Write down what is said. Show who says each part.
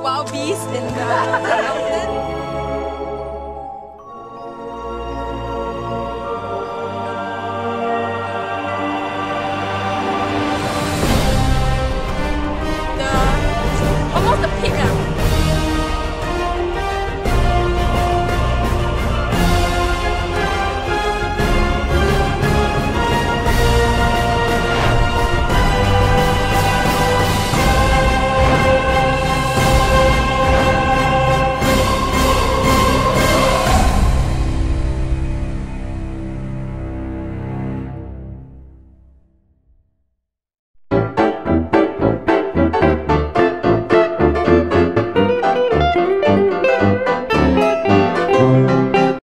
Speaker 1: wild beast in the mountain.